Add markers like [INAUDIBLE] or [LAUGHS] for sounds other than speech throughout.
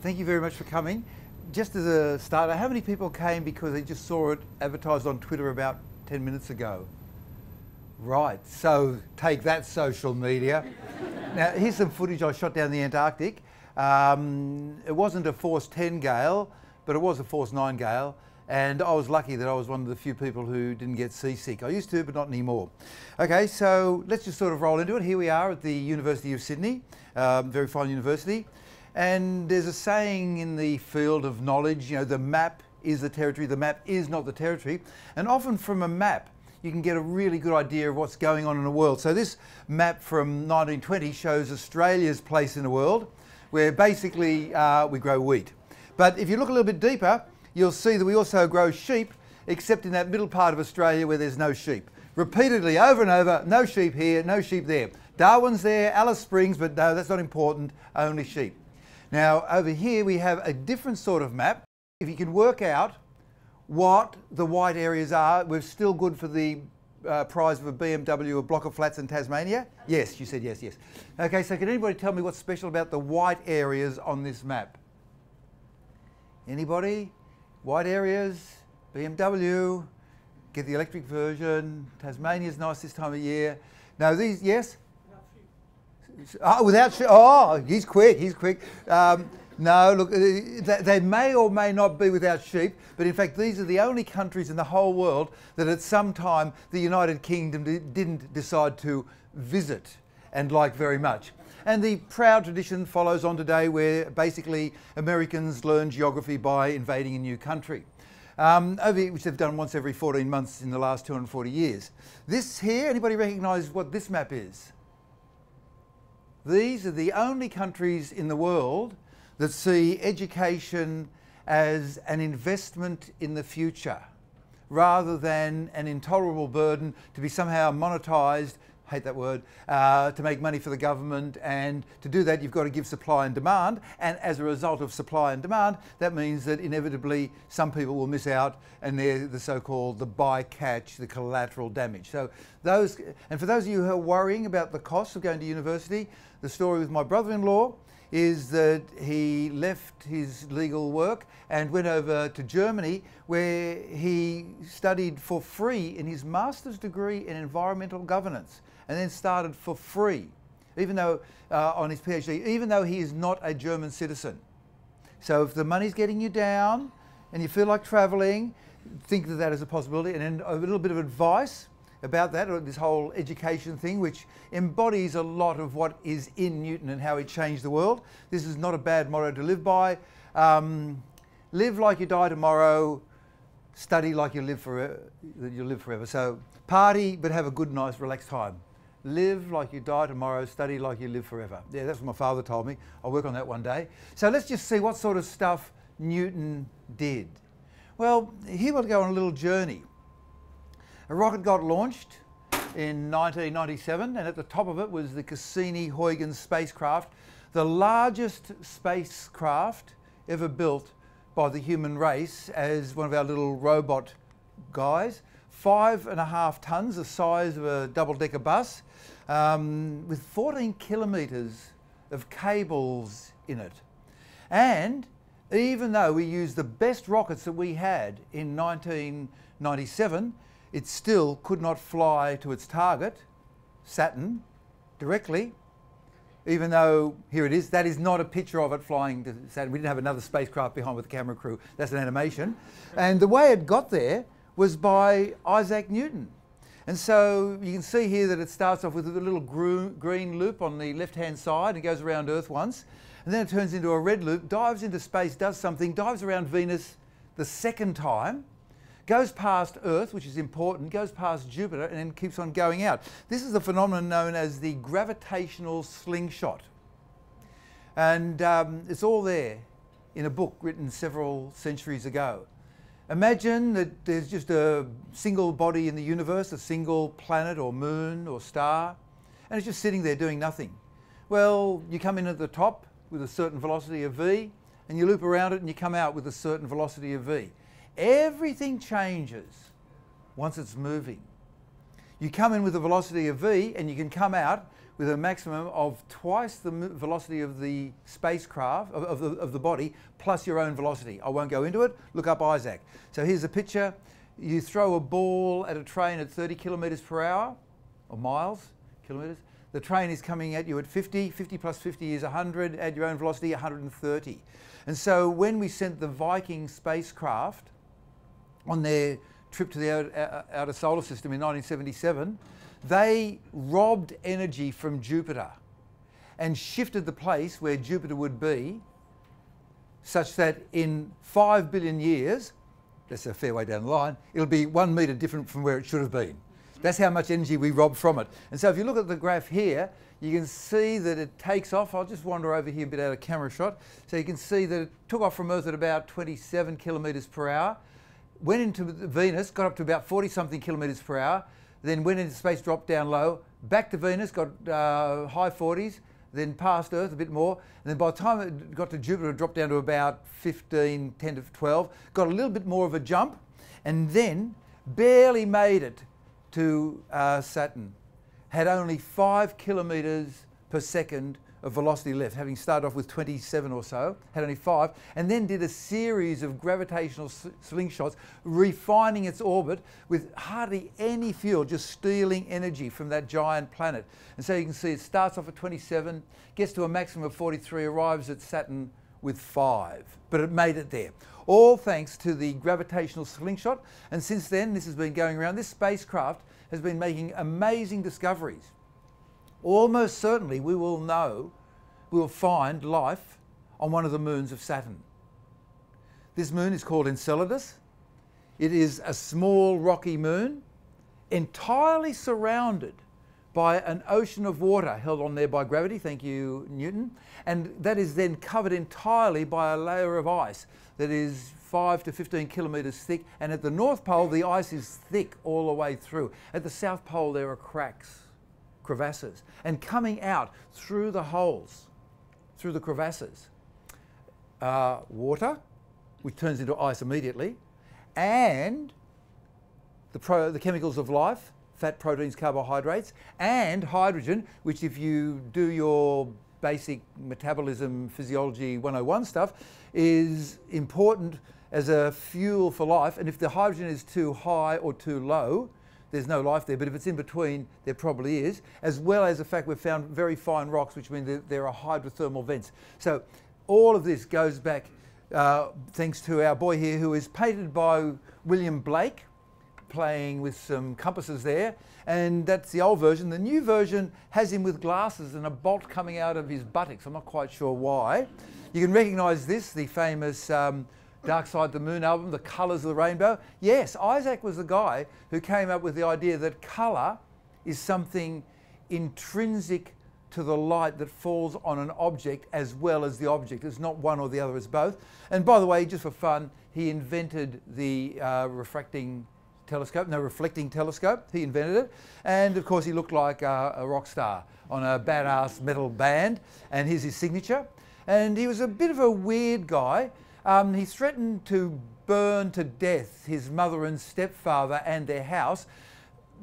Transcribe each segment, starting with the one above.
thank you very much for coming. Just as a starter, how many people came because they just saw it advertised on Twitter about 10 minutes ago? Right, so take that social media. [LAUGHS] now, here's some footage I shot down the Antarctic. Um, it wasn't a Force 10 gale, but it was a Force 9 gale. And I was lucky that I was one of the few people who didn't get seasick. I used to, but not anymore. Okay, so let's just sort of roll into it. Here we are at the University of Sydney, um, very fine university. And there's a saying in the field of knowledge, you know, the map is the territory, the map is not the territory. And often from a map, you can get a really good idea of what's going on in the world. So this map from 1920 shows Australia's place in the world, where basically uh, we grow wheat. But if you look a little bit deeper, you'll see that we also grow sheep, except in that middle part of Australia where there's no sheep. Repeatedly, over and over, no sheep here, no sheep there. Darwin's there, Alice Springs, but no, that's not important, only sheep. Now, over here we have a different sort of map. If you can work out what the white areas are, we're still good for the uh, prize of a BMW, a block of flats in Tasmania? Yes, you said yes, yes. Okay, so can anybody tell me what's special about the white areas on this map? Anybody? White areas, BMW, get the electric version. Tasmania's nice this time of year. Now these, yes? Oh, without. Oh, he's quick, he's quick. Um, no, look, uh, they may or may not be without sheep, but in fact, these are the only countries in the whole world that at some time the United Kingdom didn't decide to visit and like very much. And the proud tradition follows on today where basically Americans learn geography by invading a new country. Um, over, which they've done once every 14 months in the last 240 years. This here, anybody recognise what this map is? These are the only countries in the world that see education as an investment in the future rather than an intolerable burden to be somehow monetised hate that word, uh, to make money for the government. And to do that, you've got to give supply and demand. And as a result of supply and demand, that means that inevitably some people will miss out and they're the so-called the bycatch, the collateral damage. So those, and for those of you who are worrying about the cost of going to university, the story with my brother-in-law is that he left his legal work and went over to Germany where he studied for free in his master's degree in environmental governance and then started for free, even though uh, on his PhD, even though he is not a German citizen. So if the money's getting you down and you feel like travelling, think of that as a possibility. And then a little bit of advice about that, or this whole education thing, which embodies a lot of what is in Newton and how he changed the world. This is not a bad motto to live by. Um, live like you die tomorrow, study like you live forever. You live forever. So party, but have a good, nice, relaxed time. Live like you die tomorrow, study like you live forever. Yeah, that's what my father told me. I'll work on that one day. So let's just see what sort of stuff Newton did. Well, here we'll go on a little journey. A rocket got launched in 1997, and at the top of it was the Cassini-Huygens spacecraft, the largest spacecraft ever built by the human race as one of our little robot guys. Five and a half tonnes, the size of a double-decker bus, um, with 14 kilometres of cables in it. And even though we used the best rockets that we had in 1997, it still could not fly to its target, Saturn, directly, even though, here it is, that is not a picture of it flying to Saturn. We didn't have another spacecraft behind with the camera crew. That's an animation. And the way it got there was by Isaac Newton. And so you can see here that it starts off with a little green loop on the left-hand side and goes around Earth once. And then it turns into a red loop, dives into space, does something, dives around Venus the second time, goes past Earth, which is important, goes past Jupiter, and then keeps on going out. This is a phenomenon known as the gravitational slingshot. And um, it's all there in a book written several centuries ago. Imagine that there's just a single body in the universe, a single planet or moon or star, and it's just sitting there doing nothing. Well, you come in at the top with a certain velocity of v, and you loop around it and you come out with a certain velocity of v. Everything changes once it's moving. You come in with a velocity of v and you can come out with a maximum of twice the velocity of the spacecraft, of, of, the, of the body, plus your own velocity. I won't go into it, look up Isaac. So here's a picture. You throw a ball at a train at 30 kilometres per hour, or miles, kilometres. The train is coming at you at 50, 50 plus 50 is 100, add your own velocity, 130. And so when we sent the Viking spacecraft on their trip to the outer, uh, uh, outer solar system in 1977, they robbed energy from Jupiter and shifted the place where Jupiter would be such that in 5 billion years, that's a fair way down the line, it'll be one metre different from where it should have been. That's how much energy we rob from it. And so if you look at the graph here, you can see that it takes off. I'll just wander over here a bit out of camera shot. So you can see that it took off from Earth at about 27 kilometres per hour, went into Venus, got up to about 40 something kilometres per hour, then went into space, dropped down low, back to Venus, got uh, high 40s, then past Earth a bit more, and then by the time it got to Jupiter, it dropped down to about 15, 10 to 12, got a little bit more of a jump, and then barely made it to uh, Saturn. Had only five kilometres per second of velocity left, having started off with 27 or so, had only five, and then did a series of gravitational slingshots, refining its orbit with hardly any fuel, just stealing energy from that giant planet. And so you can see it starts off at 27, gets to a maximum of 43, arrives at Saturn with five, but it made it there. All thanks to the gravitational slingshot, and since then, this has been going around, this spacecraft has been making amazing discoveries almost certainly we will know, we will find life on one of the moons of Saturn. This moon is called Enceladus. It is a small rocky moon entirely surrounded by an ocean of water held on there by gravity, thank you Newton, and that is then covered entirely by a layer of ice that is 5 to 15 kilometres thick and at the North Pole the ice is thick all the way through. At the South Pole there are cracks crevasses and coming out through the holes, through the crevasses, uh, water, which turns into ice immediately, and the, the chemicals of life, fat, proteins, carbohydrates, and hydrogen, which if you do your basic metabolism physiology 101 stuff, is important as a fuel for life. And if the hydrogen is too high or too low, there's no life there, but if it's in between, there probably is, as well as the fact we've found very fine rocks, which mean that there are hydrothermal vents. So all of this goes back uh, thanks to our boy here, who is painted by William Blake, playing with some compasses there, and that's the old version. The new version has him with glasses and a bolt coming out of his buttocks. I'm not quite sure why. You can recognise this, the famous um, Dark Side of the Moon album, The Colours of the Rainbow. Yes, Isaac was the guy who came up with the idea that colour is something intrinsic to the light that falls on an object as well as the object. It's not one or the other, it's both. And by the way, just for fun, he invented the uh, refracting telescope, no, reflecting telescope. He invented it. And of course, he looked like a, a rock star on a badass metal band. And here's his signature. And he was a bit of a weird guy. Um, he threatened to burn to death his mother and stepfather and their house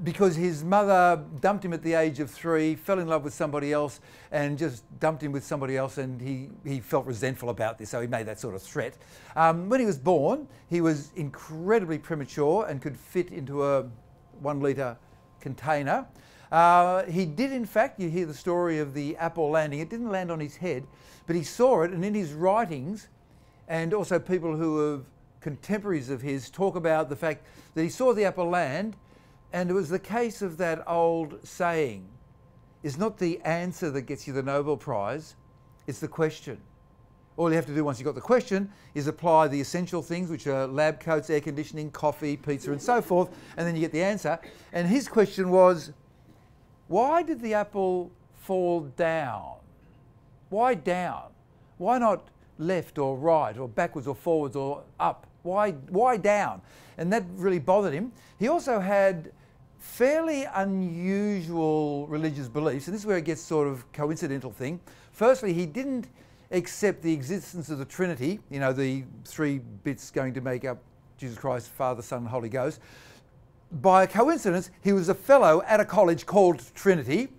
because his mother dumped him at the age of three, fell in love with somebody else, and just dumped him with somebody else, and he, he felt resentful about this, so he made that sort of threat. Um, when he was born, he was incredibly premature and could fit into a one litre container. Uh, he did, in fact, you hear the story of the apple landing. It didn't land on his head, but he saw it, and in his writings, and also people who are contemporaries of his talk about the fact that he saw the upper land and it was the case of that old saying is not the answer that gets you the Nobel Prize, it's the question. All you have to do once you've got the question is apply the essential things, which are lab coats, air conditioning, coffee, pizza, and so forth, and then you get the answer. And his question was, why did the apple fall down? Why down? Why not left or right or backwards or forwards or up? Why, why down? And that really bothered him. He also had fairly unusual religious beliefs, and this is where it gets sort of coincidental thing. Firstly, he didn't accept the existence of the Trinity, you know, the three bits going to make up Jesus Christ, Father, Son, and Holy Ghost. by a coincidence, he was a fellow at a college called Trinity,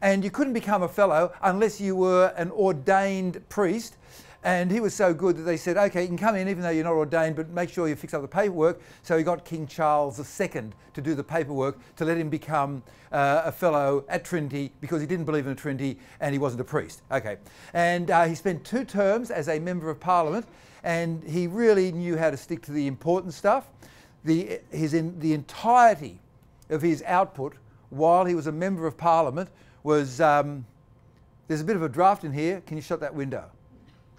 and you couldn't become a fellow unless you were an ordained priest. And he was so good that they said, okay, you can come in even though you're not ordained, but make sure you fix up the paperwork. So he got King Charles II to do the paperwork to let him become uh, a fellow at Trinity because he didn't believe in Trinity and he wasn't a priest. Okay. And uh, he spent two terms as a member of parliament and he really knew how to stick to the important stuff. The, his in, the entirety of his output while he was a member of parliament was um, there's a bit of a draft in here. Can you shut that window?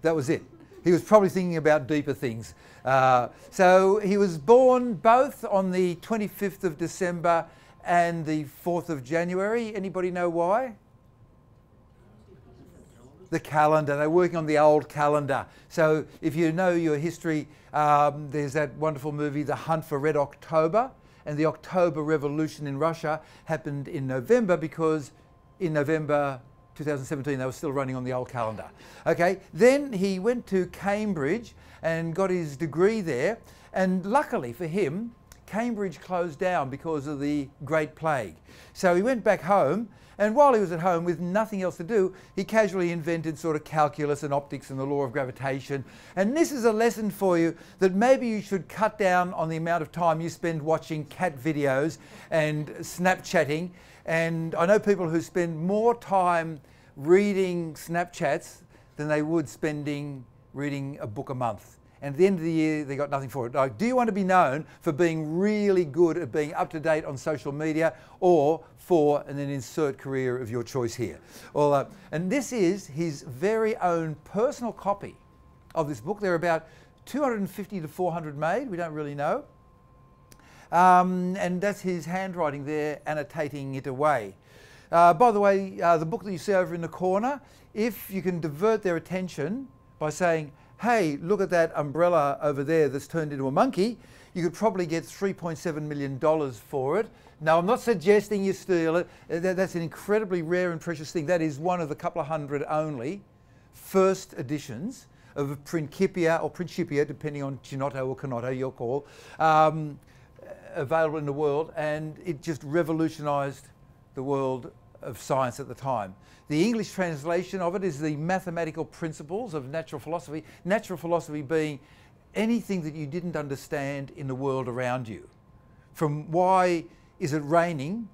That was it. He was probably thinking about deeper things. Uh, so he was born both on the 25th of December and the 4th of January. Anybody know why? The calendar. They're working on the old calendar. So if you know your history, um, there's that wonderful movie, The Hunt for Red October. And the October Revolution in Russia happened in November because in November 2017, they were still running on the old calendar. Okay, then he went to Cambridge and got his degree there. And luckily for him, Cambridge closed down because of the Great Plague. So he went back home, and while he was at home with nothing else to do, he casually invented sort of calculus and optics and the law of gravitation. And this is a lesson for you that maybe you should cut down on the amount of time you spend watching cat videos and Snapchatting and I know people who spend more time reading Snapchats than they would spending reading a book a month. And at the end of the year, they got nothing for it. Like, do you want to be known for being really good at being up to date on social media or for, and then insert career of your choice here? Well, uh, and this is his very own personal copy of this book. There are about 250 to 400 made, we don't really know. Um, and that's his handwriting there, annotating it away. Uh, by the way, uh, the book that you see over in the corner, if you can divert their attention by saying, hey, look at that umbrella over there that's turned into a monkey, you could probably get $3.7 million for it. Now, I'm not suggesting you steal it. Uh, that's an incredibly rare and precious thing. That is one of the couple of hundred only first editions of Principia or Principia, depending on Chinotto or Canotto, your call. Um, available in the world, and it just revolutionised the world of science at the time. The English translation of it is the mathematical principles of natural philosophy, natural philosophy being anything that you didn't understand in the world around you. From why is it raining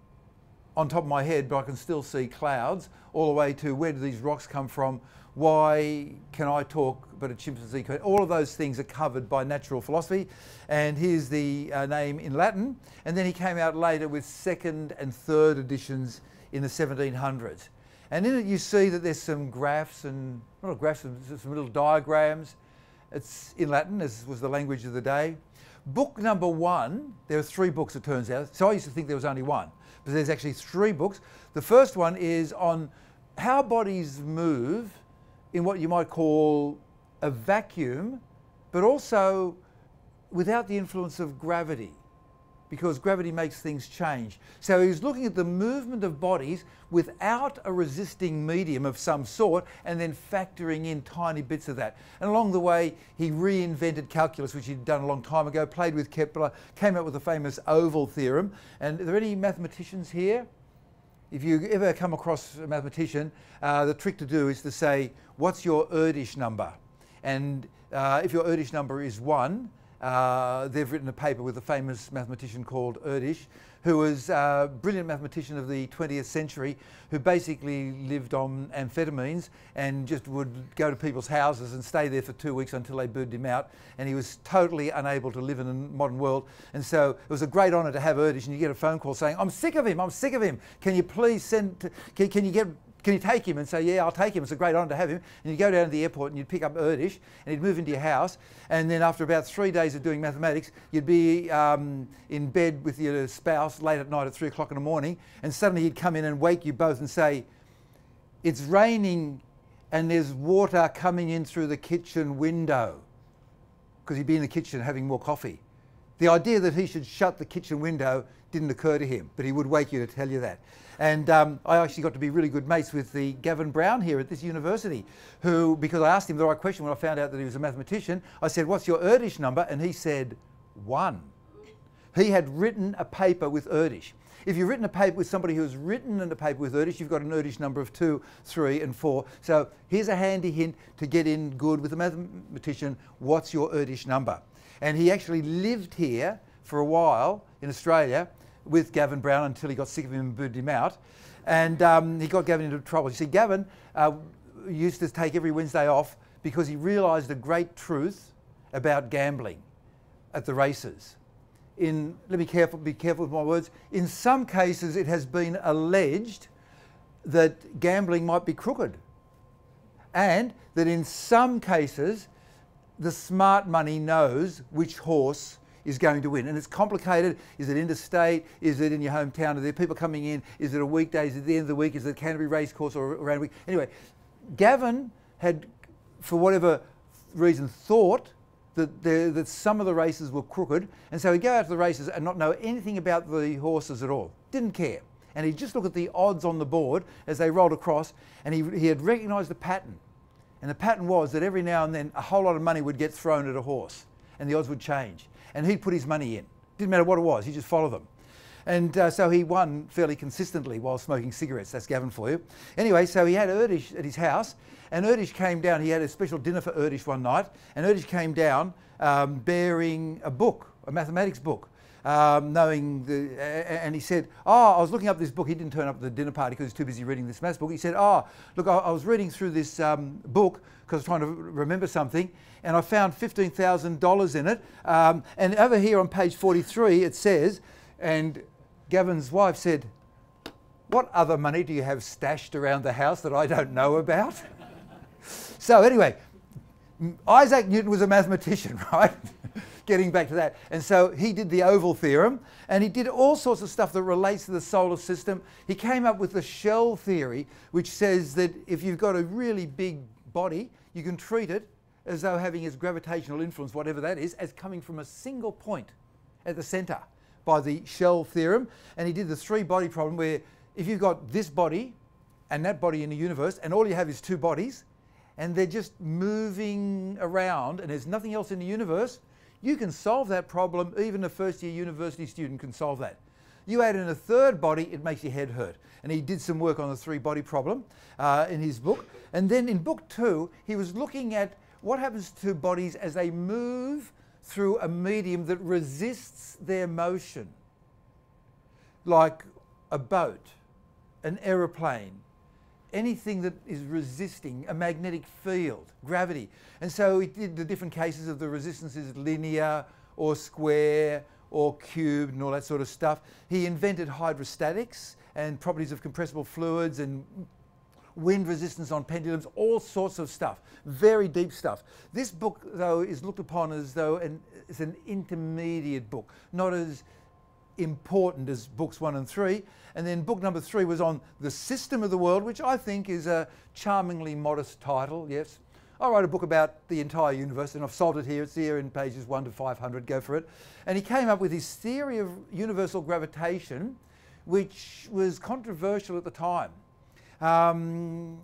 on top of my head, but I can still see clouds, all the way to where do these rocks come from, why can I talk but a chimpanzee can? All of those things are covered by natural philosophy. And here's the uh, name in Latin. And then he came out later with second and third editions in the 1700s. And in it you see that there's some graphs and, not graphs, some little diagrams. It's in Latin, as was the language of the day. Book number one, there are three books it turns out. So I used to think there was only one, but there's actually three books. The first one is on how bodies move in what you might call a vacuum, but also without the influence of gravity, because gravity makes things change. So he's looking at the movement of bodies without a resisting medium of some sort, and then factoring in tiny bits of that. And along the way, he reinvented calculus, which he'd done a long time ago, played with Kepler, came up with the famous oval theorem. And are there any mathematicians here? If you ever come across a mathematician, uh, the trick to do is to say, what's your Erdős number? And uh, if your Erdős number is one, uh, they've written a paper with a famous mathematician called Erdős, who was a brilliant mathematician of the 20th century, who basically lived on amphetamines and just would go to people's houses and stay there for two weeks until they burned him out. And he was totally unable to live in a modern world. And so it was a great honour to have Erdős, and you get a phone call saying, I'm sick of him, I'm sick of him. Can you please send, can, can you get can you take him and say, yeah, I'll take him. It's a great honour to have him. And you'd go down to the airport and you'd pick up Erdős and he'd move into your house. And then after about three days of doing mathematics, you'd be um, in bed with your spouse late at night at three o'clock in the morning. And suddenly he'd come in and wake you both and say, it's raining and there's water coming in through the kitchen window. Because he'd be in the kitchen having more coffee. The idea that he should shut the kitchen window didn't occur to him, but he would wake you to tell you that. And um, I actually got to be really good mates with the Gavin Brown here at this university, who, because I asked him the right question when I found out that he was a mathematician, I said, what's your Erdős number? And he said, one. He had written a paper with Erdős. If you've written a paper with somebody who has written in a paper with Erdős, you've got an Erdős number of two, three, and four. So here's a handy hint to get in good with a mathematician. What's your Erdős number? And he actually lived here for a while in Australia with Gavin Brown until he got sick of him and booted him out. And um, he got Gavin into trouble. You see, Gavin uh, used to take every Wednesday off because he realised a great truth about gambling at the races. In, let me careful, be careful with my words. In some cases, it has been alleged that gambling might be crooked, and that in some cases, the smart money knows which horse is going to win. And it's complicated. Is it interstate? Is it in your hometown? Are there people coming in? Is it a weekday? Is it the end of the week? Is it a Canterbury race course or a Randwick? Anyway, Gavin had, for whatever reason, thought that, that some of the races were crooked. And so he'd go out to the races and not know anything about the horses at all. Didn't care. And he'd just look at the odds on the board as they rolled across, and he, he had recognised the pattern. And the pattern was that every now and then a whole lot of money would get thrown at a horse, and the odds would change. And he'd put his money in. Didn't matter what it was, he just followed them. And uh, so he won fairly consistently while smoking cigarettes. That's Gavin for you. Anyway, so he had Erdős at his house, and Erdős came down. He had a special dinner for Erdős one night, and Erdős came down um, bearing a book, a mathematics book. Um, knowing the, and he said, Oh, I was looking up this book. He didn't turn up at the dinner party because he was too busy reading this maths book. He said, Oh, look, I, I was reading through this um, book because I was trying to remember something, and I found $15,000 in it. Um, and over here on page 43, it says, and Gavin's wife said, What other money do you have stashed around the house that I don't know about? [LAUGHS] so, anyway, Isaac Newton was a mathematician, [LAUGHS] right? Getting back to that. And so he did the oval theorem and he did all sorts of stuff that relates to the solar system. He came up with the shell theory, which says that if you've got a really big body, you can treat it as though having its gravitational influence, whatever that is, as coming from a single point at the centre by the shell theorem. And he did the three body problem where if you've got this body and that body in the universe, and all you have is two bodies, and they're just moving around and there's nothing else in the universe, you can solve that problem. Even a first year university student can solve that. You add in a third body, it makes your head hurt. And he did some work on the three body problem uh, in his book. And then in book two, he was looking at what happens to bodies as they move through a medium that resists their motion, like a boat, an aeroplane, anything that is resisting a magnetic field, gravity. And so he did the different cases of the resistance is linear or square or cubed and all that sort of stuff. He invented hydrostatics and properties of compressible fluids and wind resistance on pendulums, all sorts of stuff, very deep stuff. This book, though, is looked upon as though an, it's an intermediate book, not as important as books one and three. And then book number three was on the system of the world, which I think is a charmingly modest title, yes. I wrote a book about the entire universe, and I've sold it here. It's here in pages 1 to 500. Go for it. And he came up with his theory of universal gravitation, which was controversial at the time um,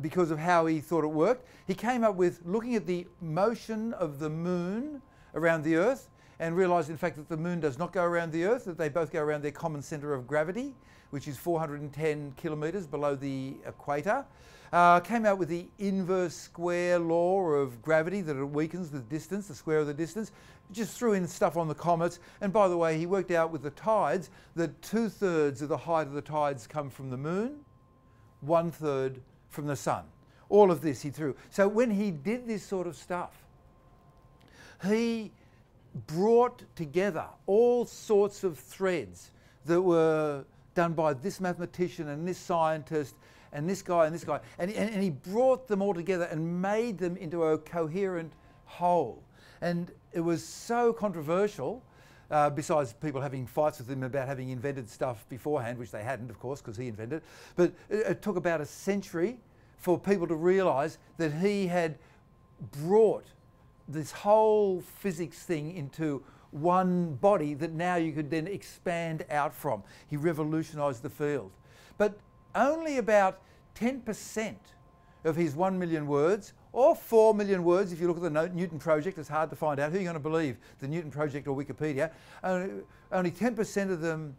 because of how he thought it worked. He came up with looking at the motion of the moon around the Earth and realised, in fact, that the moon does not go around the Earth, that they both go around their common centre of gravity, which is 410 kilometres below the equator. Uh, came out with the inverse square law of gravity that it weakens the distance, the square of the distance. Just threw in stuff on the comets. And by the way, he worked out with the tides that two thirds of the height of the tides come from the moon one third from the sun. All of this he threw. So when he did this sort of stuff, he brought together all sorts of threads that were done by this mathematician and this scientist and this guy and this guy. And, and, and, he brought them all together and made them into a coherent whole. And it was so controversial uh, besides people having fights with him about having invented stuff beforehand, which they hadn't, of course, because he invented. But it, it took about a century for people to realise that he had brought this whole physics thing into one body that now you could then expand out from. He revolutionised the field. But only about 10% of his 1 million words or 4 million words if you look at the Newton Project. It's hard to find out. Who are you going to believe, the Newton Project or Wikipedia? Only 10% of them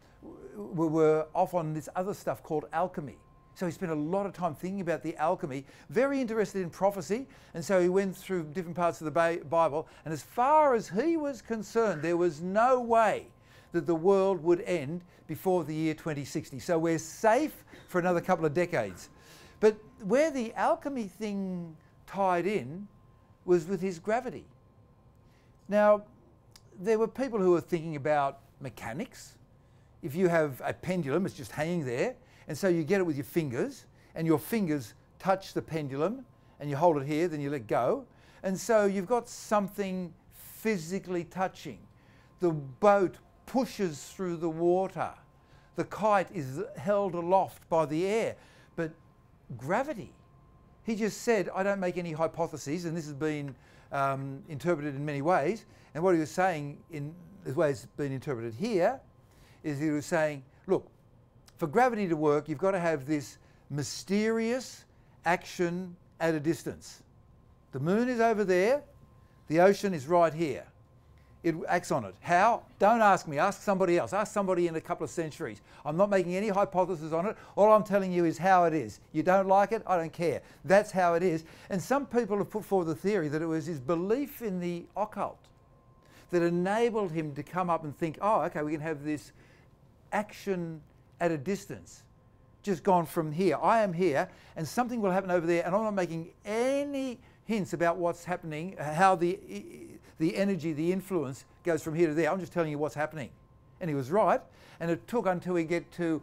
were off on this other stuff called alchemy. So he spent a lot of time thinking about the alchemy, very interested in prophecy, and so he went through different parts of the Bible. And as far as he was concerned, there was no way that the world would end before the year 2060. So we're safe for another couple of decades. But where the alchemy thing tied in was with his gravity. Now, there were people who were thinking about mechanics. If you have a pendulum, it's just hanging there, and so you get it with your fingers, and your fingers touch the pendulum, and you hold it here, then you let go. And so you've got something physically touching. The boat pushes through the water. The kite is held aloft by the air. But gravity, he just said, I don't make any hypotheses, and this has been um, interpreted in many ways. And what he was saying, in the way it's been interpreted here, is he was saying, look, for gravity to work, you've got to have this mysterious action at a distance. The moon is over there, the ocean is right here. It acts on it. How? Don't ask me, ask somebody else. Ask somebody in a couple of centuries. I'm not making any hypothesis on it. All I'm telling you is how it is. You don't like it? I don't care. That's how it is. And some people have put forward the theory that it was his belief in the occult that enabled him to come up and think, oh, okay, we can have this action at a distance, just gone from here. I am here, and something will happen over there, and I'm not making any hints about what's happening, how the, the energy, the influence goes from here to there. I'm just telling you what's happening. And he was right. And it took until we get to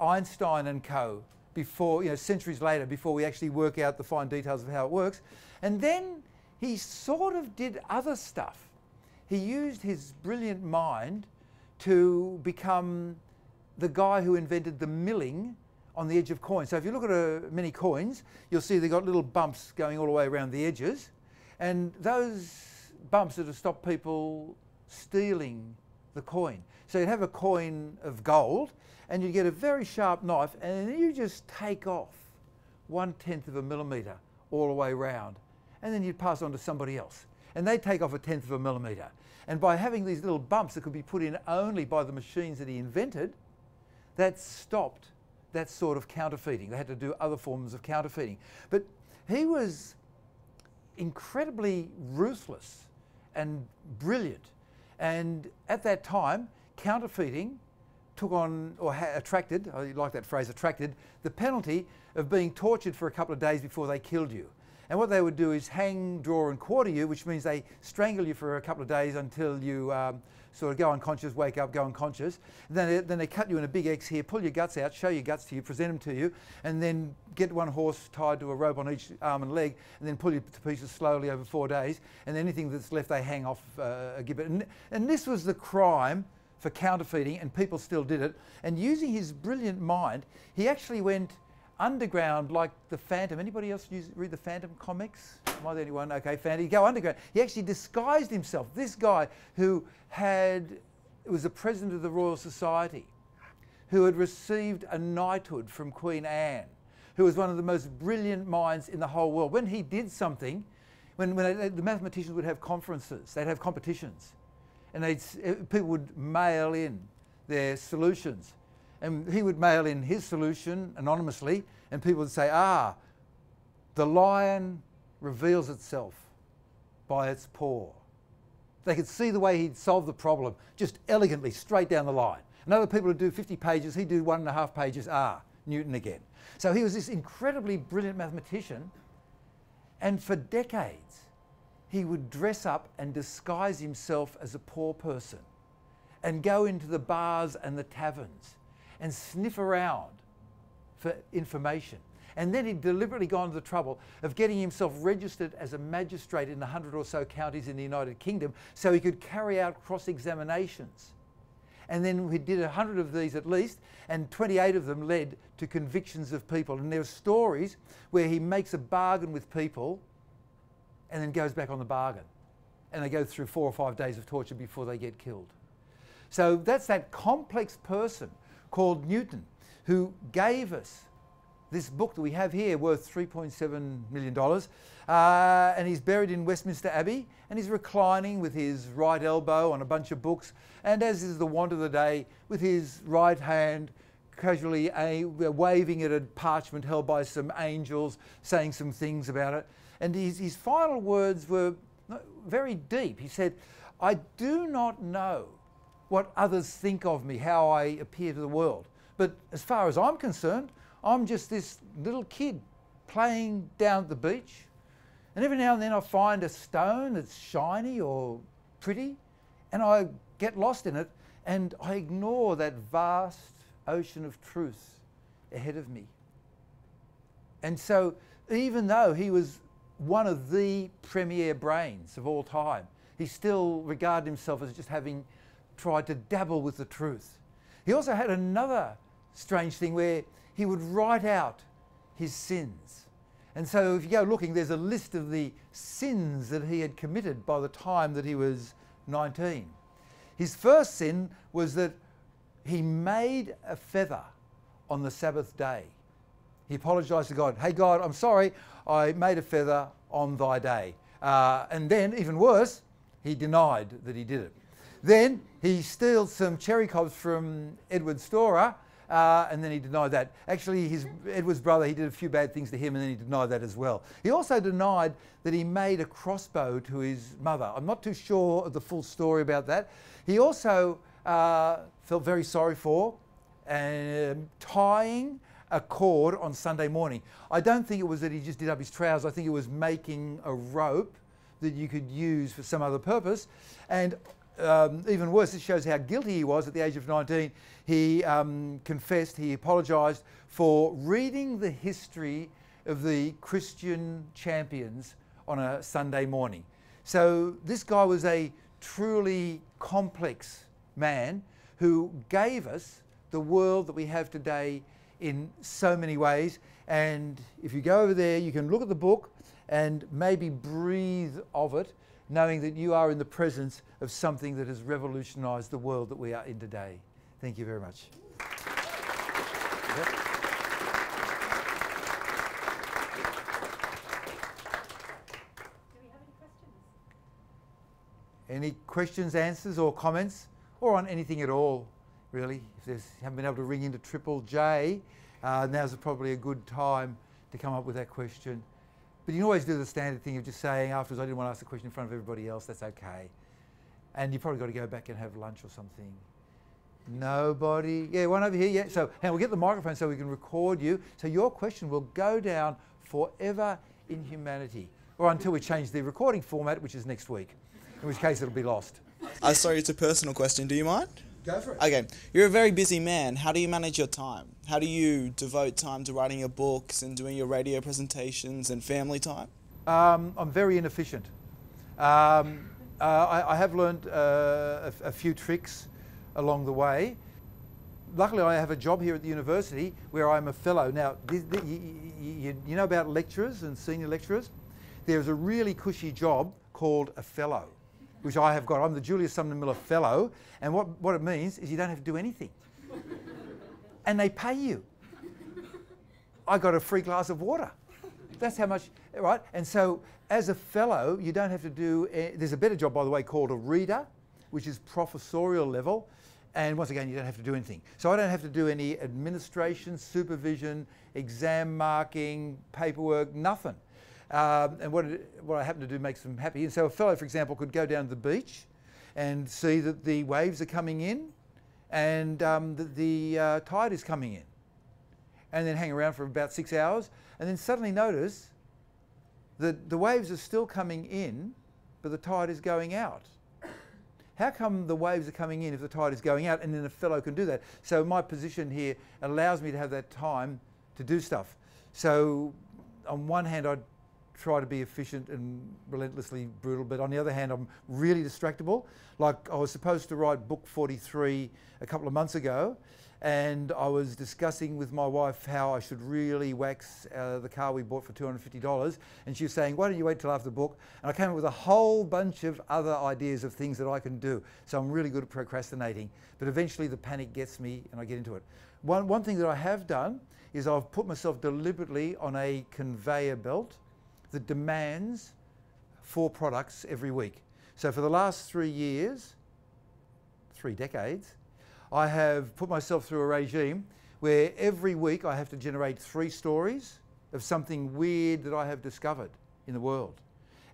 Einstein and co. before, you know, centuries later, before we actually work out the fine details of how it works. And then he sort of did other stuff. He used his brilliant mind to become the guy who invented the milling on the edge of coins. So if you look at uh, many coins, you'll see they've got little bumps going all the way around the edges. And those bumps are to stop people stealing the coin. So you'd have a coin of gold and you'd get a very sharp knife and you just take off one tenth of a millimetre all the way around. And then you'd pass on to somebody else. And they take off a tenth of a millimetre. And by having these little bumps that could be put in only by the machines that he invented, that stopped that sort of counterfeiting. They had to do other forms of counterfeiting. But he was incredibly ruthless and brilliant. And at that time, counterfeiting took on, or attracted, I like that phrase, attracted, the penalty of being tortured for a couple of days before they killed you. And what they would do is hang, draw, and quarter you, which means they strangle you for a couple of days until you um, sort of go unconscious, wake up, go unconscious. Then, they, then they cut you in a big X here, pull your guts out, show your guts to you, present them to you, and then get one horse tied to a rope on each arm and leg, and then pull you to pieces slowly over four days. And anything that's left, they hang off uh, a gibbet. And, and this was the crime for counterfeiting, and people still did it. And using his brilliant mind, he actually went underground like the Phantom. Anybody else use, read the Phantom comics? Am I the only one? Okay, Phantom. He go underground. He actually disguised himself. This guy who had was the president of the Royal Society, who had received a knighthood from Queen Anne, who was one of the most brilliant minds in the whole world. When he did something, when, when they, the mathematicians would have conferences, they'd have competitions, and they'd, people would mail in their solutions and he would mail in his solution anonymously, and people would say, ah, the lion reveals itself by its paw. They could see the way he'd solve the problem just elegantly, straight down the line. And other people would do 50 pages, he'd do one and a half pages, ah, Newton again. So he was this incredibly brilliant mathematician, and for decades, he would dress up and disguise himself as a poor person and go into the bars and the taverns and sniff around for information. And then he'd deliberately gone to the trouble of getting himself registered as a magistrate in hundred or so counties in the United Kingdom so he could carry out cross examinations. And then he did a hundred of these at least, and 28 of them led to convictions of people. And there are stories where he makes a bargain with people and then goes back on the bargain. And they go through four or five days of torture before they get killed. So that's that complex person called Newton, who gave us this book that we have here, worth $3.7 million. Uh, and he's buried in Westminster Abbey, and he's reclining with his right elbow on a bunch of books, and as is the wont of the day, with his right hand casually a, waving at a parchment held by some angels, saying some things about it. And his, his final words were very deep. He said, I do not know what others think of me, how I appear to the world. But as far as I'm concerned, I'm just this little kid playing down at the beach. And every now and then I find a stone that's shiny or pretty, and I get lost in it, and I ignore that vast ocean of truth ahead of me. And so, even though he was one of the premier brains of all time, he still regarded himself as just having tried to dabble with the truth. He also had another strange thing where he would write out his sins. And so, if you go looking, there's a list of the sins that he had committed by the time that he was 19. His first sin was that he made a feather on the Sabbath day. He apologized to God. Hey, God, I'm sorry, I made a feather on thy day. Uh, and then, even worse, he denied that he did it. Then he steals some cherry cobs from Edward Storer, uh, and then he denied that. Actually, his Edward's brother, he did a few bad things to him, and then he denied that as well. He also denied that he made a crossbow to his mother. I'm not too sure of the full story about that. He also uh, felt very sorry for, and tying a cord on Sunday morning. I don't think it was that he just did up his trousers. I think it was making a rope that you could use for some other purpose. And um, even worse, this shows how guilty he was at the age of 19. He um, confessed, he apologised for reading the history of the Christian champions on a Sunday morning. So this guy was a truly complex man who gave us the world that we have today in so many ways. And if you go over there, you can look at the book and maybe breathe of it, knowing that you are in the presence of something that has revolutionized the world that we are in today. Thank you very much. Yep. Any questions, answers, or comments? or on anything at all, really. If you haven't been able to ring into Triple J, uh, now's probably a good time to come up with that question. But you can always do the standard thing of just saying afterwards, I didn't want to ask the question in front of everybody else, that's okay. And you've probably got to go back and have lunch or something. Nobody? Yeah, one over here, yeah. So, and we'll get the microphone so we can record you. So your question will go down forever in humanity, or until we change the recording format, which is next week, in which case it'll be lost. Uh, sorry, it's a personal question. Do you mind? Go for it. Okay. You're a very busy man. How do you manage your time? How do you devote time to writing your books and doing your radio presentations and family time? Um, I'm very inefficient. Um, uh, I, I, have learned uh, a, a, few tricks along the way. Luckily, I have a job here at the university where I'm a fellow. Now, you, you know about lecturers and senior lecturers? There's a really cushy job called a fellow which I have got. I'm the Julius Sumner Miller Fellow, and what, what it means is you don't have to do anything. [LAUGHS] and they pay you. I got a free glass of water. That's how much, right? And so, as a fellow, you don't have to do. Eh, there's a better job, by the way, called a reader, which is professorial level. And once again, you don't have to do anything. So I don't have to do any administration, supervision, exam marking, paperwork, nothing. Um, and what, it, what I happen to do makes them happy. And so a fellow, for example, could go down to the beach and see that the waves are coming in and um, that the uh, tide is coming in. And then hang around for about six hours and then suddenly notice that the waves are still coming in, but the tide is going out. How come the waves are coming in if the tide is going out and then a fellow can do that? So my position here allows me to have that time to do stuff. So on one hand, I'd try to be efficient and relentlessly brutal, but on the other hand, I'm really distractible. Like I was supposed to write book 43 a couple of months ago, and I was discussing with my wife how I should really wax uh, the car we bought for $250. And she was saying, why don't you wait till after the book? And I came up with a whole bunch of other ideas of things that I can do. So I'm really good at procrastinating. But eventually the panic gets me and I get into it. One, one thing that I have done is I've put myself deliberately on a conveyor belt that demands for products every week. So for the last three years, three decades, I have put myself through a regime where every week I have to generate three stories of something weird that I have discovered in the world.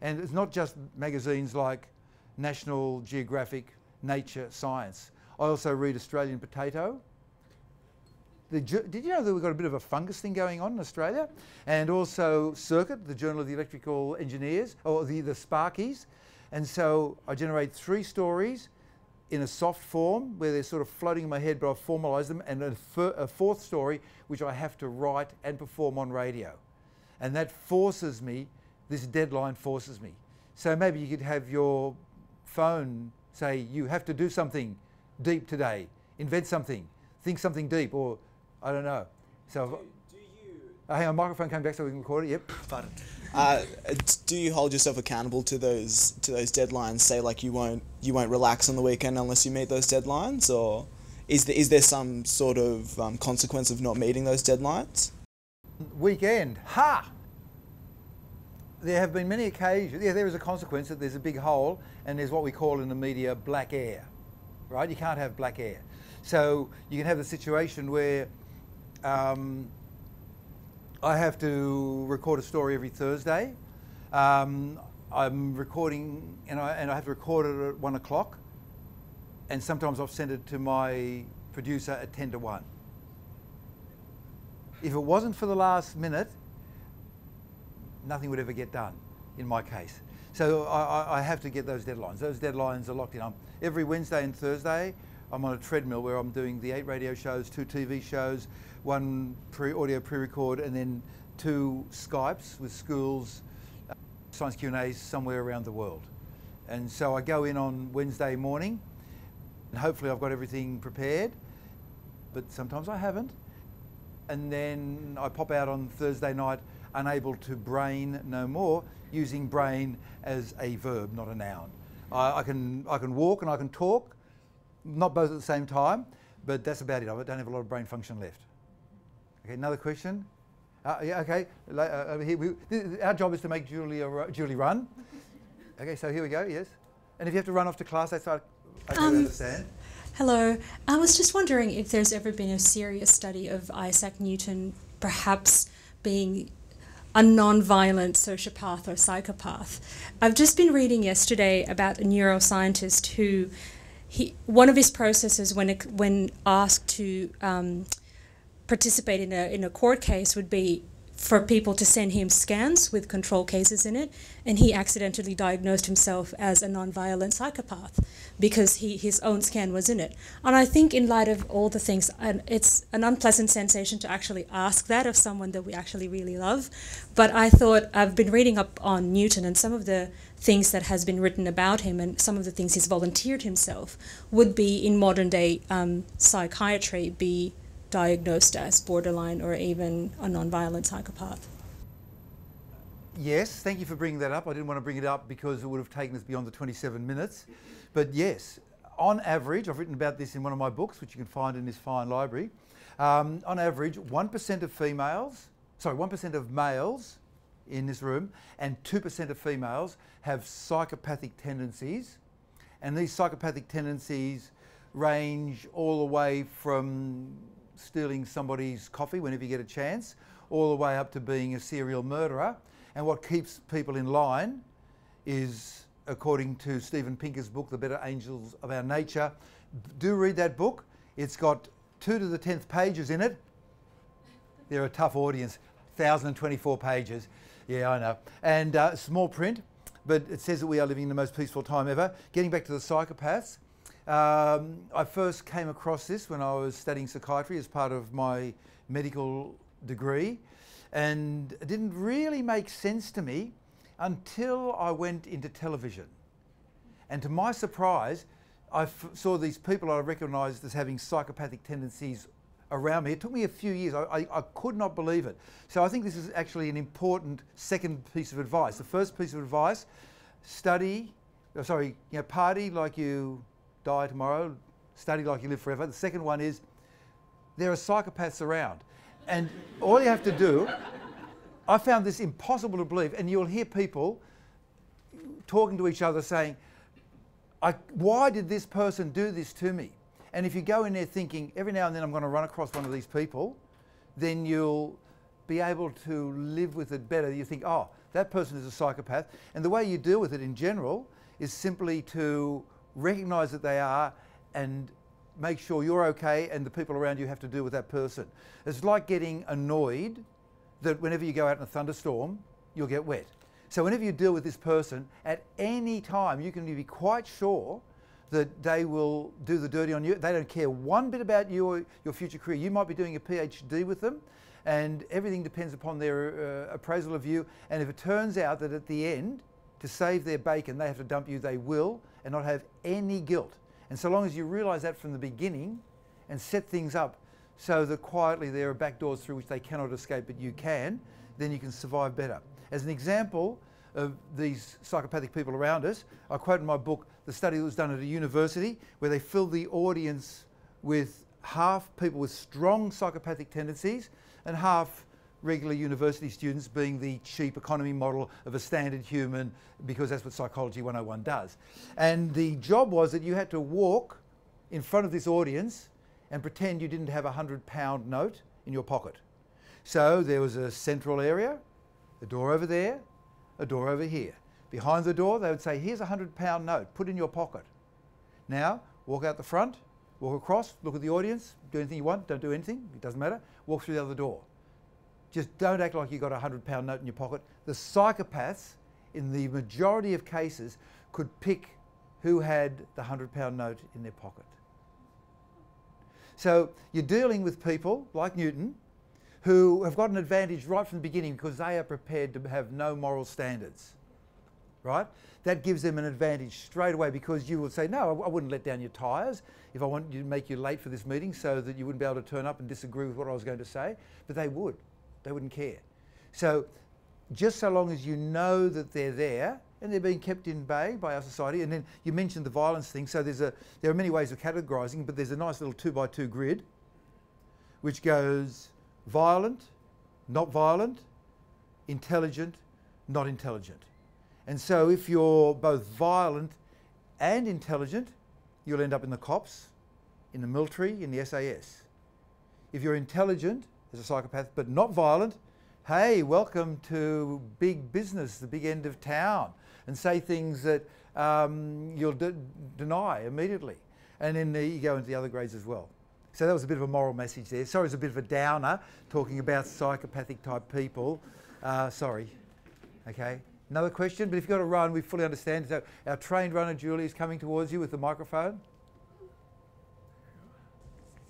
And it's not just magazines like National Geographic, Nature, Science. I also read Australian Potato. The, did you know that we've got a bit of a fungus thing going on in Australia? And also Circuit, the Journal of the Electrical Engineers, or the, the Sparkies. And so I generate three stories in a soft form where they're sort of floating in my head, but I've formalised them, and a, a, fourth story which I have to write and perform on radio. And that forces me, this deadline forces me. So maybe you could have your phone say, you have to do something deep today, invent something, think something deep, or I don't know. So, do, do you? Uh, hang on, microphone coming back so we can record it. Yep. [SIGHS] Pardon. Uh, do you hold yourself accountable to those to those deadlines? Say like you won't you won't relax on the weekend unless you meet those deadlines, or is there, is there some sort of um, consequence of not meeting those deadlines? Weekend, ha! There have been many occasions. Yeah, there is a consequence that there's a big hole, and there's what we call in the media black air, right? You can't have black air, so you can have the situation where. Um, I have to record a story every Thursday. Um, I'm recording, and I, and I have to record it at one o'clock. And sometimes I've sent it to my producer at 10 to 1. If it wasn't for the last minute, nothing would ever get done in my case. So I, I have to get those deadlines. Those deadlines are locked in. I'm, every Wednesday and Thursday, I'm on a treadmill where I'm doing the eight radio shows, two TV shows, one pre-audio pre-record, and then two Skypes with schools, uh, science Q&As somewhere around the world. And so I go in on Wednesday morning, and hopefully I've got everything prepared, but sometimes I haven't. And then I pop out on Thursday night, unable to brain no more, using brain as a verb, not a noun. I, I can, I can walk and I can talk, not both at the same time, but that's about it. I don't have a lot of brain function left. Okay, another question. Uh, yeah, okay. Uh, here we, our job is to make Julia, Julie run. okay, so here we go. Yes. And if you have to run off to class, that's I, I um, understand. Hello. I was just wondering if there's ever been a serious study of Isaac Newton perhaps being a non-violent sociopath or psychopath. I've just been reading yesterday about a neuroscientist who he, one of his processes when it, when asked to um, participate in a in a court case would be for people to send him scans with control cases in it, and he accidentally diagnosed himself as a non-violent psychopath because he, his own scan was in it. And I think, in light of all the things, and it's an unpleasant sensation to actually ask that of someone that we actually really love. But I thought I've been reading up on Newton and some of the things that has been written about him and some of the things he's volunteered himself would be in modern day um, psychiatry be diagnosed as borderline or even a non-violent psychopath. Yes, thank you for bringing that up. I didn't want to bring it up because it would have taken us beyond the 27 minutes. But yes, on average, I've written about this in one of my books, which you can find in this fine library. Um, on average, 1% of females, sorry, 1% of males in this room and 2% of females have psychopathic tendencies. And these psychopathic tendencies range all the way from stealing somebody's coffee whenever you get a chance, all the way up to being a serial murderer. And what keeps people in line is, according to Steven Pinker's book, The Better Angels of Our Nature, do read that book. It's got two to the 10th pages in it. They're a tough audience, 1,024 pages. Yeah, I know. And uh, small print, but it says that we are living in the most peaceful time ever. Getting back to the psychopaths, um, I first came across this when I was studying psychiatry as part of my medical degree, and it didn't really make sense to me until I went into television. And to my surprise, I saw these people I recognised as having psychopathic tendencies around me. It took me a few years. I, I, I, could not believe it. So I think this is actually an important second piece of advice. The first piece of advice, study, oh, sorry, you know, party like you die tomorrow, study like you live forever. The second one is there are psychopaths around. And all you have to do, I found this impossible to believe, and you'll hear people talking to each other saying, why did this person do this to me? And if you go in there thinking, every now and then I'm going to run across one of these people, then you'll be able to live with it better. You think, oh, that person is a psychopath. And the way you deal with it in general is simply to recognize that they are and make sure you're okay and the people around you have to deal with that person. It's like getting annoyed that whenever you go out in a thunderstorm, you'll get wet. So whenever you deal with this person, at any time, you can be quite sure that they will do the dirty on you. They don't care one bit about you or your future career. You might be doing a PhD with them, and everything depends upon their uh, appraisal of you. And if it turns out that at the end, to save their bacon, they have to dump you, they will, and not have any guilt. And so long as you realise that from the beginning and set things up so that quietly there are back doors through which they cannot escape, but you can, then you can survive better. As an example of these psychopathic people around us, I quote in my book the study that was done at a university where they filled the audience with half people with strong psychopathic tendencies and half regular university students being the cheap economy model of a standard human because that's what Psychology 101 does. And the job was that you had to walk in front of this audience and pretend you didn't have a hundred pound note in your pocket. So there was a central area, a door over there, a door over here. Behind the door, they would say, here's a hundred pound note, put in your pocket. Now, walk out the front, walk across, look at the audience, do anything you want, don't do anything, it doesn't matter, walk through the other door. Just don't act like you've got a hundred pound note in your pocket. The psychopaths, in the majority of cases, could pick who had the hundred pound note in their pocket. So you're dealing with people like Newton who have got an advantage right from the beginning because they are prepared to have no moral standards. Right? That gives them an advantage straight away because you will say, No, I wouldn't let down your tyres if I wanted to make you late for this meeting so that you wouldn't be able to turn up and disagree with what I was going to say. But they would. They wouldn't care. So just so long as you know that they're there and they're being kept in bay by our society. And then you mentioned the violence thing. So there's a there are many ways of categorising, but there's a nice little two by two grid which goes violent, not violent, intelligent, not intelligent. And so if you're both violent and intelligent, you'll end up in the cops, in the military, in the SAS. If you're intelligent as a psychopath but not violent, hey, welcome to big business, the big end of town, and say things that um, you'll de deny immediately. And then you go into the other grades as well. So that was a bit of a moral message there. Sorry, it's a bit of a downer talking about psychopathic type people. Uh, sorry. Okay. Another question, but if you've got to run, we fully understand. So our trained runner, Julie, is coming towards you with the microphone.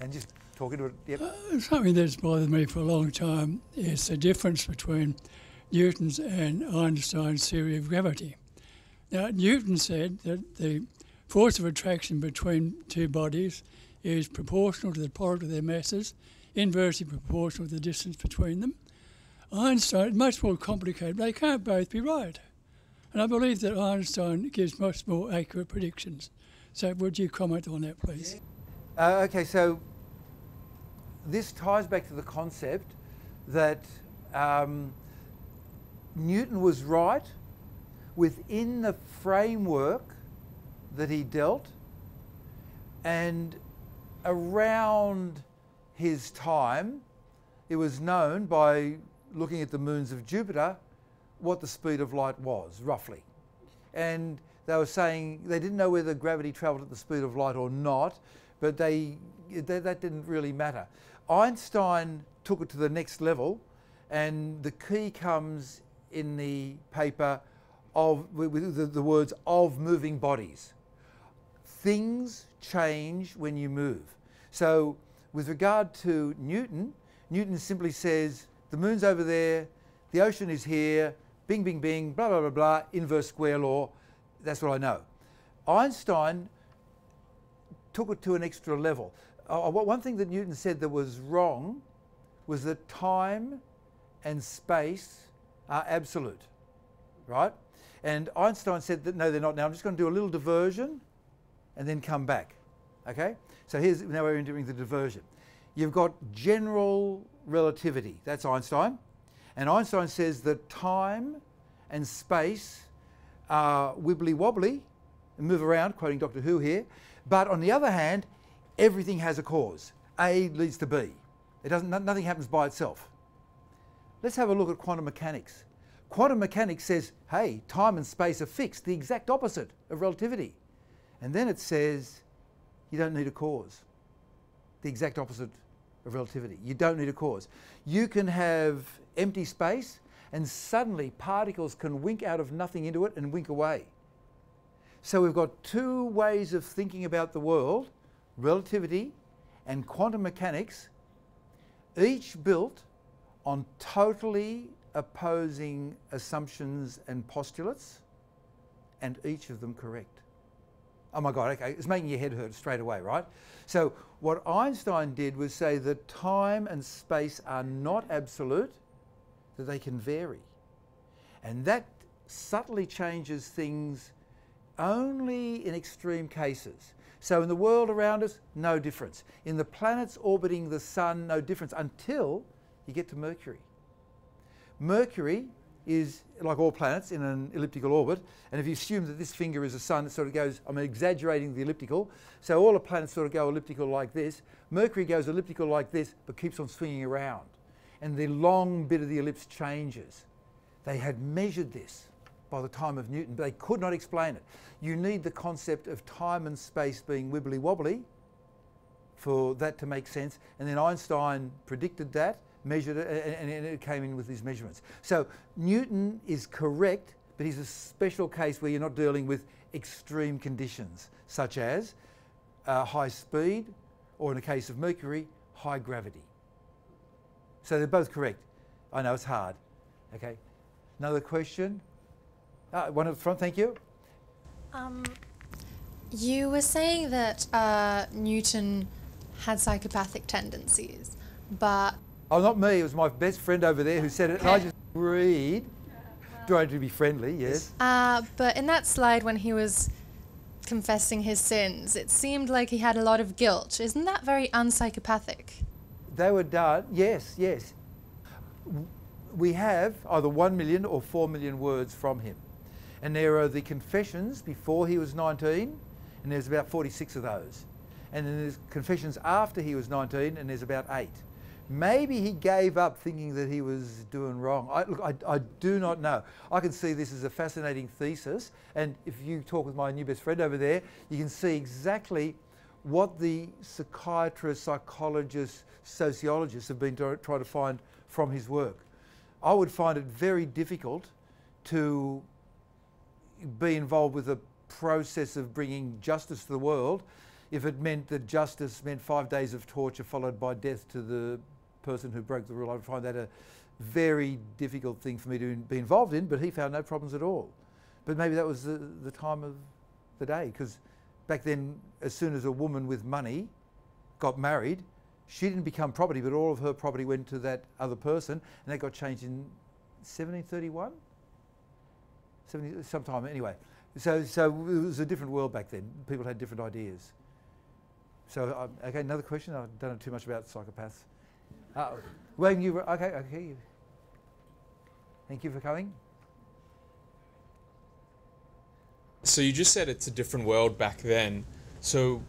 And just talking to it. Yep. Uh, something that's bothered me for a long time is the difference between Newton's and Einstein's theory of gravity. Now, Newton said that the force of attraction between two bodies is proportional to the product of their masses, inversely proportional to the distance between them. Einstein is much more complicated, they can't both be right. And I believe that Einstein gives much more accurate predictions. So, would you comment on that, please? Uh, okay, so this ties back to the concept that um, Newton was right within the framework that he dealt, and around his time, it was known by looking at the moons of Jupiter what the speed of light was, roughly. And they were saying they didn't know whether gravity travelled at the speed of light or not, but they, they, that didn't really matter. Einstein took it to the next level, and the key comes in the paper of with the, the words of moving bodies. Things change when you move. So, with regard to Newton, Newton simply says the moon's over there, the ocean is here, bing, bing, bing, blah, blah, blah, blah, inverse square law. That's what I know. Einstein took it to an extra level. Uh, uh, one thing that Newton said that was wrong was that time and space are absolute, right? And Einstein said that no, they're not. Now I'm just going to do a little diversion and then come back. Okay? So here's now we're entering the diversion. You've got general relativity. That's Einstein. And Einstein says that time and space are wibbly wobbly and move around, quoting Doctor Who here. But on the other hand, everything has a cause. A leads to B. It doesn't, nothing happens by itself. Let's have a look at quantum mechanics. Quantum mechanics says, hey, time and space are fixed, the exact opposite of relativity. And then it says, you don't need a cause. The exact opposite of relativity. You don't need a cause. You can have empty space and suddenly particles can wink out of nothing into it and wink away. So we've got two ways of thinking about the world, relativity and quantum mechanics, each built on totally opposing assumptions and postulates, and each of them correct. Oh my God, okay, it's making your head hurt straight away, right? So, what Einstein did was say that time and space are not absolute, that they can vary. And that subtly changes things only in extreme cases. So, in the world around us, no difference. In the planets orbiting the sun, no difference until you get to Mercury. Mercury is like all planets in an elliptical orbit, and if you assume that this finger is a sun, it sort of goes, I'm exaggerating the elliptical, so all the planets sort of go elliptical like this. Mercury goes elliptical like this, but keeps on swinging around. And the long bit of the ellipse changes. They had measured this by the time of Newton, but they could not explain it. You need the concept of time and space being wibbly wobbly for that to make sense, and then Einstein predicted that measured it, and, and it came in with these measurements. So Newton is correct, but he's a special case where you're not dealing with extreme conditions, such as uh, high speed, or in the case of Mercury, high gravity. So they're both correct. I know it's hard. Okay. Another question? Uh, one at the front, thank you. Um, you were saying that uh, Newton had psychopathic tendencies, but Oh, not me. It was my best friend over there who said it, and I just agreed. Trying to be friendly, yes. Uh, but in that slide when he was confessing his sins, it seemed like he had a lot of guilt. Isn't that very unpsychopathic? They were done, yes, yes. We have either 1 million or 4 million words from him. And there are the confessions before he was 19, and there's about 46 of those. And then there's confessions after he was 19, and there's about eight. Maybe he gave up thinking that he was doing wrong. I, look, I, I, do not know. I can see this as a fascinating thesis, and if you talk with my new best friend over there, you can see exactly what the psychiatrists, psychologists, sociologists have been trying to find from his work. I would find it very difficult to be involved with the process of bringing justice to the world if it meant that justice meant five days of torture followed by death to the person who broke the rule. I would find that a very difficult thing for me to be involved in, but he found no problems at all. But maybe that was the, the time of the day, because back then, as soon as a woman with money got married, she didn't become property, but all of her property went to that other person, and that got changed in 1731? 70, sometime anyway. So, so it was a different world back then. People had different ideas. So, um, okay, another question. I don't know too much about psychopaths. Uh, when you were, okay, okay. Thank you for coming. So you just said it's a different world back then. So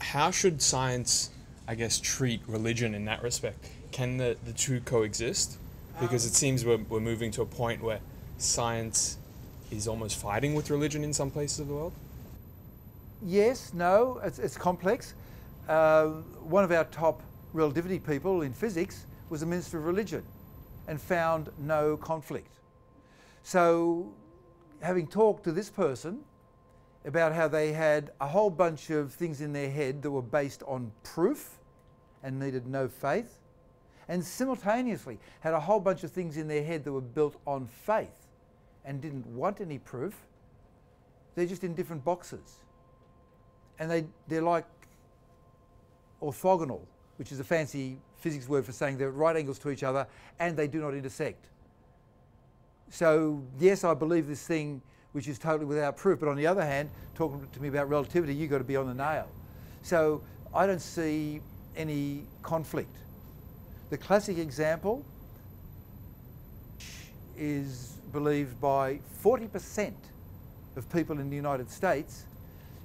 how should science, I guess, treat religion in that respect? Can the, the two coexist? Because it seems we're, we're moving to a point where science is almost fighting with religion in some places of the world? Yes, no, it's, it's complex. Uh, one of our top relativity people in physics was a minister of religion and found no conflict. So, having talked to this person about how they had a whole bunch of things in their head that were based on proof and needed no faith, and simultaneously had a whole bunch of things in their head that were built on faith and didn't want any proof, they're just in different boxes. And they, they're like orthogonal, which is a fancy physics word for saying they're at right angles to each other and they do not intersect. So, yes, I believe this thing which is totally without proof, but on the other hand, talking to me about relativity, you've got to be on the nail. So, I don't see any conflict. The classic example is believed by 40% of people in the United States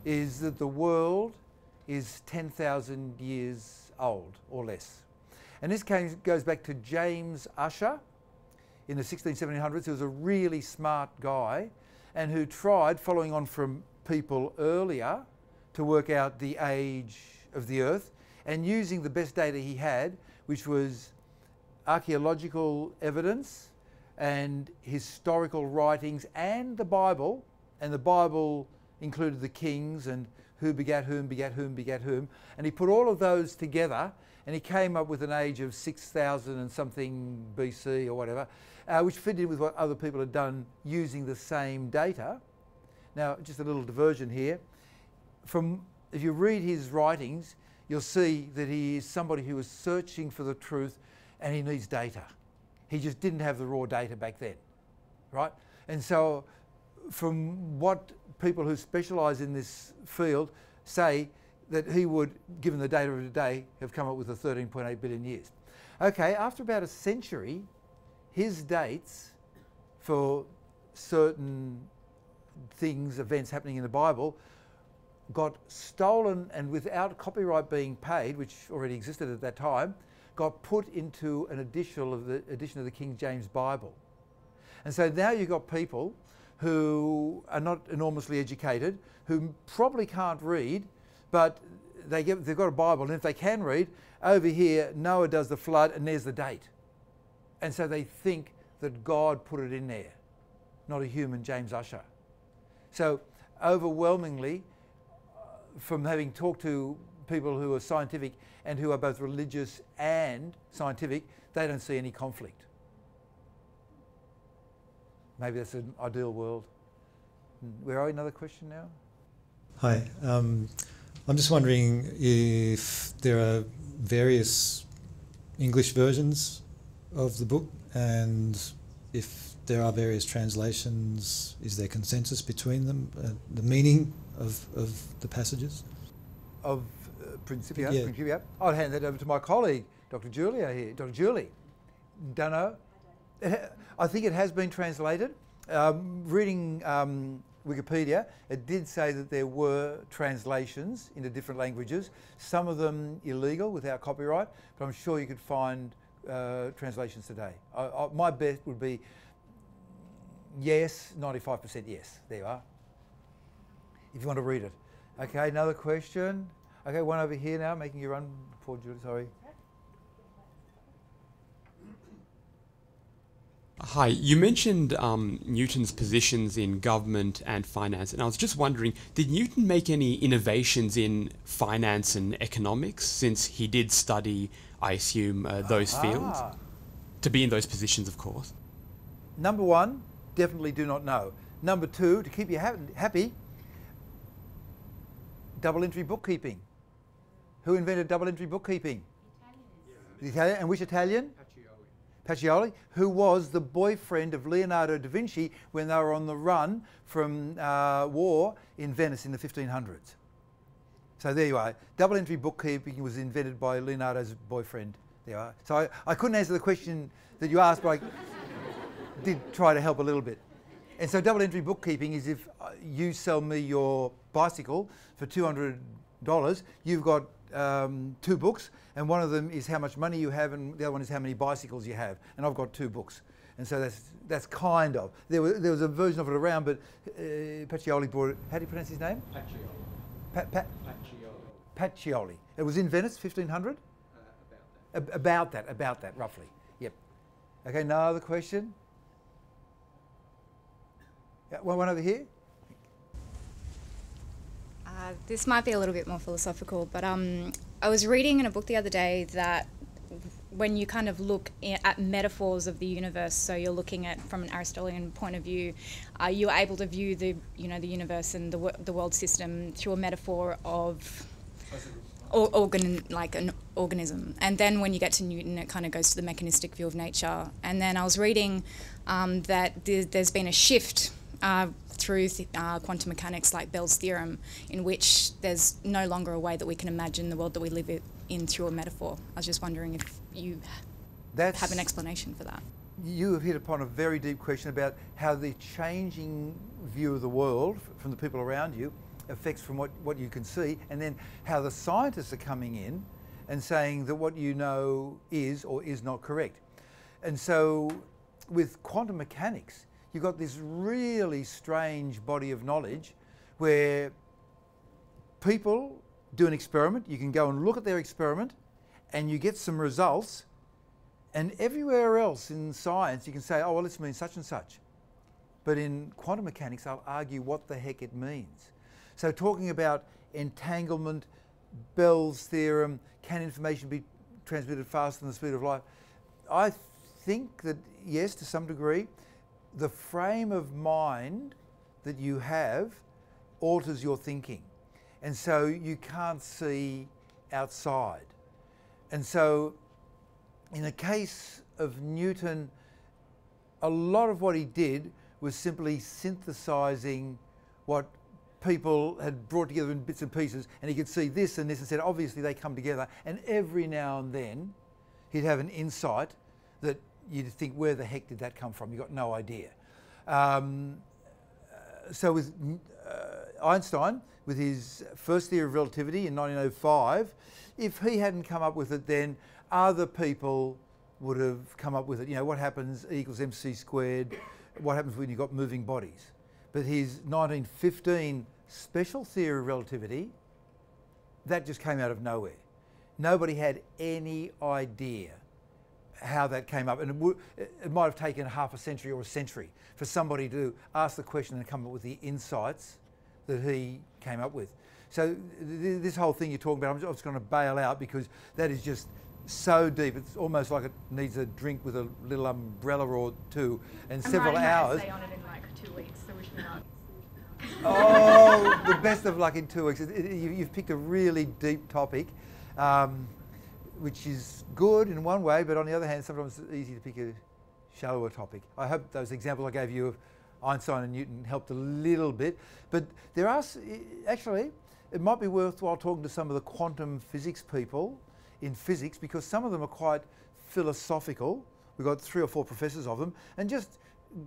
is that the world is 10,000 years old or less. And this came, goes back to James Ussher in the 1600s, who was a really smart guy and who tried, following on from people earlier, to work out the age of the Earth and using the best data he had, which was archaeological evidence and historical writings and the Bible, and the Bible included the kings and who begat whom, begat whom, begat whom. And he put all of those together and he came up with an age of 6,000 and something BC or whatever, uh, which fitted in with what other people had done using the same data. Now, just a little diversion here. From if you read his writings, you'll see that he is somebody who is searching for the truth and he needs data. He just didn't have the raw data back then, right? And so, from what people who specialise in this field say, that he would, given the data of today, have come up with the 13.8 billion years. Okay, after about a century, his dates for certain things, events happening in the Bible, got stolen and without copyright being paid, which already existed at that time, got put into an of the edition of the King James Bible. And so now you've got people who are not enormously educated, who probably can't read, but they get, they've got a Bible, and if they can read, over here Noah does the flood, and there's the date. And so they think that God put it in there, not a human James Ussher. So overwhelmingly, uh, from having talked to people who are scientific and who are both religious and scientific, they don't see any conflict. Maybe that's an ideal world. Where are we? Another question now? Hi. Um, I'm just wondering if there are various English versions of the book and if there are various translations, is there consensus between them, uh, the meaning of, of the passages? Of uh, Principia, Yeah. Principia. I'll hand that over to my colleague, Dr. Julia here. Dr. Julie. Don't know. I think it has been translated. Um, reading um, Wikipedia, it did say that there were translations into different languages, some of them illegal without copyright, but I'm sure you could find uh, translations today. I, I, my bet would be yes, 95% yes. There you are. If you want to read it. Okay, another question. Okay, one over here now, making you run. Poor Julie, sorry. Hi, you mentioned um, Newton's positions in government and finance, and I was just wondering did Newton make any innovations in finance and economics since he did study, I assume, uh, those fields? To be in those positions, of course. Number one, definitely do not know. Number two, to keep you ha- happy, double entry bookkeeping. Who invented double entry bookkeeping? Italian. The Italian. And which Italian? Pacioli, who was the boyfriend of Leonardo da Vinci when they were on the run from uh, war in Venice in the 1500s. So there you are. Double entry bookkeeping was invented by Leonardo's boyfriend. There you are. So I, I couldn't answer the question that you asked, but I [LAUGHS] did try to help a little bit. And so double entry bookkeeping is if uh, you sell me your bicycle for $200, you've got um, two books, and one of them is how much money you have, and the other one is how many bicycles you have. And I've got two books. And so that's, that's kind of. There was, there was a version of it around, but uh, Pacioli brought it. How do you pronounce his name? Pa- pa- Pacioli. It was in Venice, 1500? Ab- about that, about that, roughly. Yep. Okay, no other question? Yeah, one over here? Uh, this might be a little bit more philosophical, but um, I was reading in a book the other day that when you kind of look at metaphors of the universe, so you're looking at from an Aristotelian point of view, uh, you're able to view the you know the universe and the the world system through a metaphor of or, organ like an organism. And then when you get to Newton, it kind of goes to the mechanistic view of nature. And then I was reading um, that th- there's been a shift. Uh, through th- uh, quantum mechanics like Bell's theorem, in which there's no longer a way that we can imagine the world that we live in through a metaphor. I was just wondering if you That's, have an explanation for that. You have hit upon a very deep question about how the changing view of the world from the people around you affects from what, what you can see, and then how the scientists are coming in and saying that what you know is or is not correct. And so with quantum mechanics, you've got this really strange body of knowledge where people do an experiment, you can go and look at their experiment and you get some results and everywhere else in science you can say, oh well this means such and such. But in quantum mechanics I'll argue what the heck it means. So talking about entanglement, Bell's theorem, can information be transmitted faster than the speed of light? I think that yes, to some degree, the frame of mind that you have alters your thinking. And so you can't see outside. And so in the case of Newton, a lot of what he did was simply synthesizing what people had brought together in bits and pieces, and he could see this and this and said, obviously they come together. And every now and then, he'd have an insight that you'd think, where the heck did that come from? You've got no idea. Um, so with uh, Einstein, with his first theory of relativity in 1905, if he hadn't come up with it then, other people would have come up with it. You know, what happens E equals mc squared, what happens when you've got moving bodies. But his 1915 special theory of relativity, that just came out of nowhere. Nobody had any idea how that came up. And it, would, it might have taken half a century or a century for somebody to ask the question and come up with the insights that he came up with. So th- this whole thing you're talking about, I'm just, going to bail out because that is just so deep. It's almost like it needs a drink with a little umbrella or two and I'm several hours. On it in like two weeks, so wish me luck. oh, the best of luck in two weeks. It, it, you, you've picked a really deep topic, um, which is good in one way, but on the other hand, sometimes it's easy to pick a shallower topic. I hope those examples I gave you of Einstein and Newton helped a little bit. But there are, actually, it might be worthwhile talking to some of the quantum physics people in physics because some of them are quite philosophical. We've got three or four professors of them, and just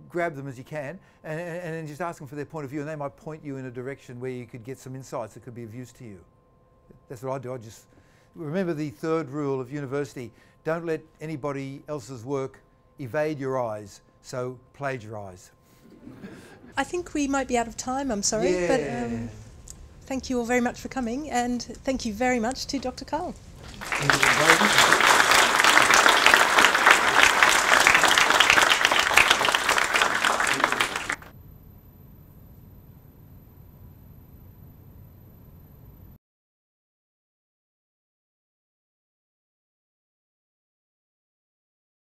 grab them as you can and, and, just ask them for their point of view, and they might point you in a direction where you could get some insights that could be of use to you. That's what I do. I just remember the third rule of university don't let anybody else's work evade your eyes, so plagiarize. I think we might be out of time, I'm sorry, but um, thank you all very much for coming and thank you very much to Dr. Karl.